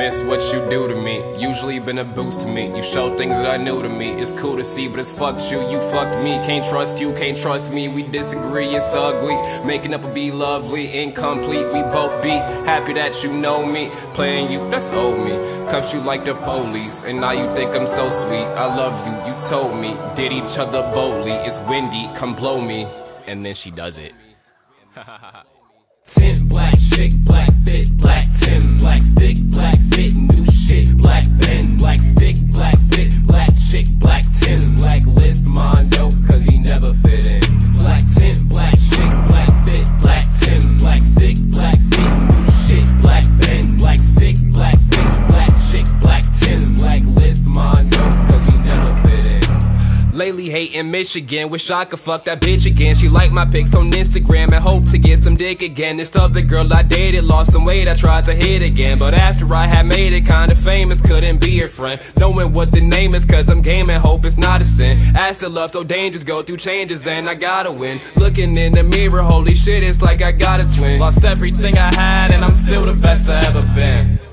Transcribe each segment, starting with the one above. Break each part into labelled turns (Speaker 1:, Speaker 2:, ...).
Speaker 1: miss what you do to me. Usually been a boost to me. You show things that are new to me. It's cool to see, but it's fucked you. You fucked me. Can't trust you, can't trust me. We disagree, it's ugly. Making up will be lovely, incomplete. We both be happy that you know me. Playing you, that's old me. Cuffs you like the police, and now you think I'm so sweet. I love you, you told me. Did each other boldly. It's windy, come blow me. And then she does it. Tint black chick, black fit, black Timbs, black stick, black fit, new shit, black Benz, black stick, black fit, black chick, black Timbs, black list Mondo, Hating Michigan, wish I could fuck that bitch again. She like my pics on Instagram and hope to get some dick again. This other girl I dated lost some weight, I tried to hit again. But after I had made it kinda famous, couldn't be her friend. Knowing what the name is, cause I'm gaming, hope it's not a sin. Acid love so dangerous, go through changes, and I gotta win. Looking in the mirror, holy shit, it's like I got a twin. Lost everything I had, and I'm still the best I ever been.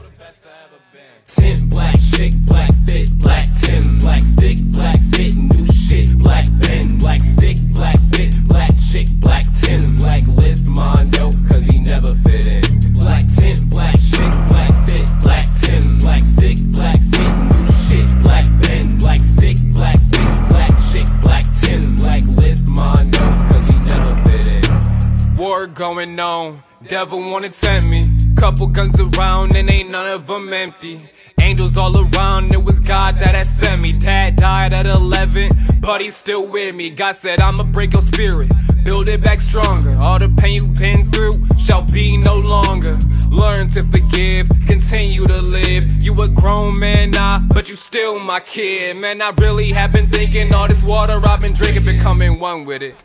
Speaker 1: Tint black chick, black fit, black Timbs, black stick, black fit, new shit, black Benz, black stick, black fit, black chick, black Timbs, black Liz Mondo, cause he never fit in. Black tint, black chick, black fit, black Timbs, black stick, black fit, new shit, black Benz, black stick, black fit, black chick, black Timbs, black Liz Mondo, cause he never fit in. War going on, devil wanna tempt me. Couple guns around and ain't none of them empty. Angels all around, it was God that had sent me. Dad died at 11, but he's still with me. God said, I'ma break your spirit, build it back stronger. All the pain you've been through shall be no longer. Learn to forgive, continue to live. You a grown man now, but you still my kid. Man, I really have been thinking all this water I've been drinking, becoming one with it.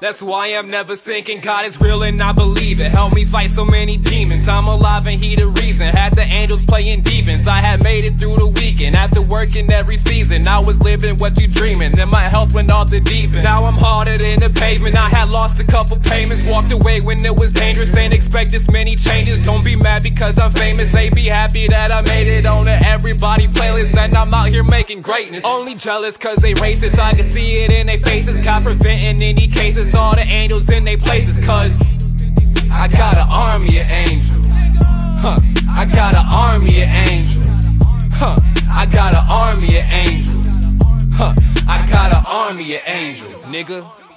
Speaker 1: That's why I'm never sinking. God is real and I believe it. Help me fight so many demons. I'm alive and he the reason. Had the angels playing defense. I had made it through the weekend. After working every season, I was living what you dreaming. Then my health went off the deep end. Now I'm harder than the pavement. I had lost a couple payments. Walked away when it was dangerous. Ain't expect this many changes. Don't be mad because I'm famous. They be happy that I made it on the everybody playlist. And I'm out here making greatness. Only jealous cause they racist. I can see it in their faces. God preventing any cases all the angels in their places, cause I got an army of angels. Huh, I got an army of angels. Huh, I got an army of angels. Huh, I got an army of angels, nigga.